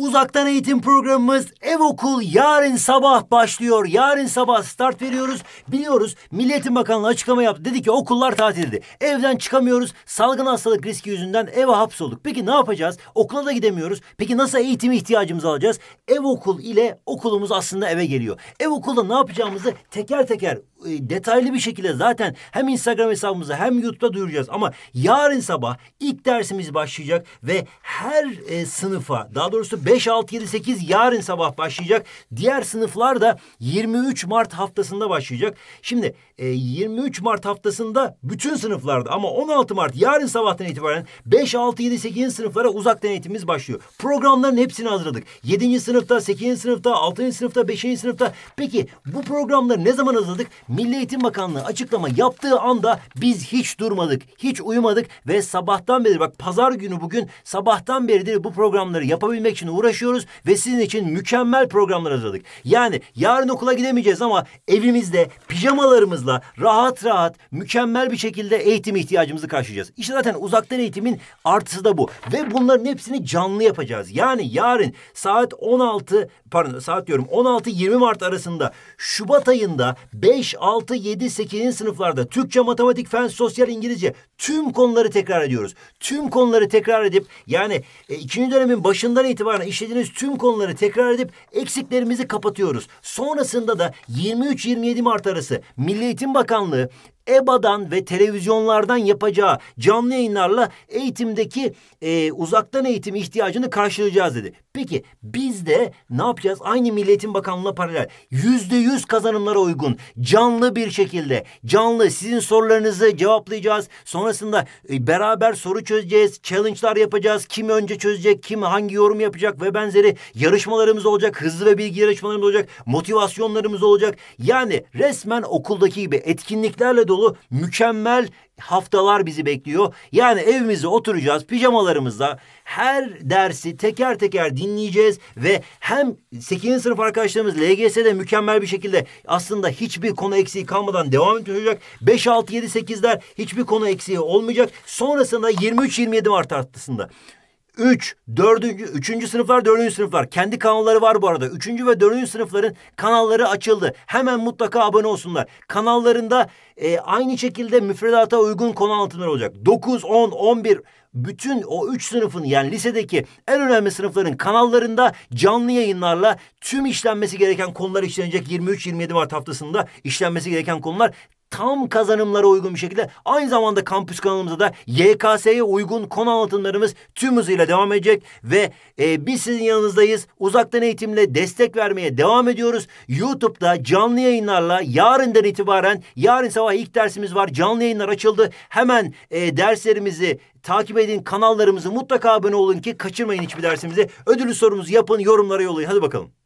Uzaktan eğitim programımız Ev Okul yarın sabah başlıyor. Yarın sabah start veriyoruz. Biliyoruz Milliyetin Bakanlığı açıklama yaptı. Dedi ki okullar tatildi. Evden çıkamıyoruz. Salgın hastalık riski yüzünden eve hapsolduk. Peki ne yapacağız? Okula da gidemiyoruz. Peki nasıl eğitim ihtiyacımızı alacağız? Ev okul ile okulumuz aslında eve geliyor. Ev okulda ne yapacağımızı teker teker e, detaylı bir şekilde zaten hem Instagram hesabımıza hem YouTube'da duyuracağız. Ama yarın sabah ilk dersimiz başlayacak ve her e, sınıfa daha doğrusu 5, 6, 7, 8 yarın sabah başlayacak. Diğer sınıflar da 23 Mart haftasında başlayacak. Şimdi e, 23 Mart haftasında bütün sınıflarda ama 16 Mart yarın sabahtan itibaren 5, 6, 7, 8. sınıflara uzaktan eğitimimiz başlıyor. Programların hepsini hazırladık. 7. sınıfta, 8. sınıfta, 6. sınıfta, 5. sınıfta. Peki bu programları ne zaman hazırladık? Milli Eğitim Bakanlığı açıklama yaptığı anda biz hiç durmadık, hiç uyumadık ve sabahtan beri bak pazar günü bugün sabahtan beridir bu programları yapabilmek için uğraşıyoruz ve sizin için mükemmel programlar hazırladık. Yani yarın okula gidemeyeceğiz ama evimizde pijamalarımızla rahat rahat mükemmel bir şekilde eğitim ihtiyacımızı karşılayacağız. İşte zaten uzaktan eğitimin artısı da bu ve bunların hepsini canlı yapacağız. Yani yarın saat 16 pardon saat diyorum 16-20 Mart arasında Şubat ayında 5, 6, 7, 8. sınıflarda Türkçe, matematik, fen, sosyal, İngilizce tüm konuları tekrar ediyoruz. Tüm konuları tekrar edip yani e, ikinci dönemin başından itibaren işlediğiniz tüm konuları tekrar edip eksiklerimizi kapatıyoruz. Sonrasında da 23-27 Mart arası Milli Eğitim Bakanlığı EBA'dan ve televizyonlardan yapacağı canlı yayınlarla eğitimdeki e, uzaktan eğitim ihtiyacını karşılayacağız dedi. Peki biz de ne yapacağız? Aynı Milli Eğitim Bakanlığı'na paralel yüzde yüz kazanımlara uygun canlı bir şekilde canlı sizin sorularınızı cevaplayacağız. Sonrasında e, beraber soru çözeceğiz, challenge'lar yapacağız. Kim önce çözecek, kim hangi yorum yapacak ve benzeri yarışmalarımız olacak. Hızlı ve bilgi yarışmalarımız olacak. Motivasyonlarımız olacak. Yani resmen okuldaki gibi etkinliklerle dolu mükemmel haftalar bizi bekliyor. Yani evimizde oturacağız pijamalarımızla her dersi teker teker dinleyeceğiz ve hem 8. sınıf arkadaşlarımız LGS'de mükemmel bir şekilde aslında hiçbir konu eksiği kalmadan devam edecek. 5, 6, 7, 8'ler hiçbir konu eksiği olmayacak. Sonrasında 23-27 Mart haftasında 3, 4. 3. sınıflar, 4. sınıflar. Kendi kanalları var bu arada. 3. ve 4. sınıfların kanalları açıldı. Hemen mutlaka abone olsunlar. Kanallarında e, aynı şekilde müfredata uygun konu anlatımları olacak. 9, 10, 11 bütün o üç sınıfın yani lisedeki en önemli sınıfların kanallarında canlı yayınlarla tüm işlenmesi gereken konular işlenecek 23-27 Mart haftasında işlenmesi gereken konular tam kazanımlara uygun bir şekilde aynı zamanda kampüs kanalımızda da YKS'ye uygun konu anlatımlarımız tüm hızıyla devam edecek ve e, biz sizin yanınızdayız. Uzaktan eğitimle destek vermeye devam ediyoruz. YouTube'da canlı yayınlarla yarından itibaren yarın sabah ilk dersimiz var. Canlı yayınlar açıldı. Hemen e, derslerimizi takip edin. Kanallarımızı mutlaka abone olun ki kaçırmayın hiçbir dersimizi. Ödülü sorumuzu yapın, yorumlara yollayın. Hadi bakalım.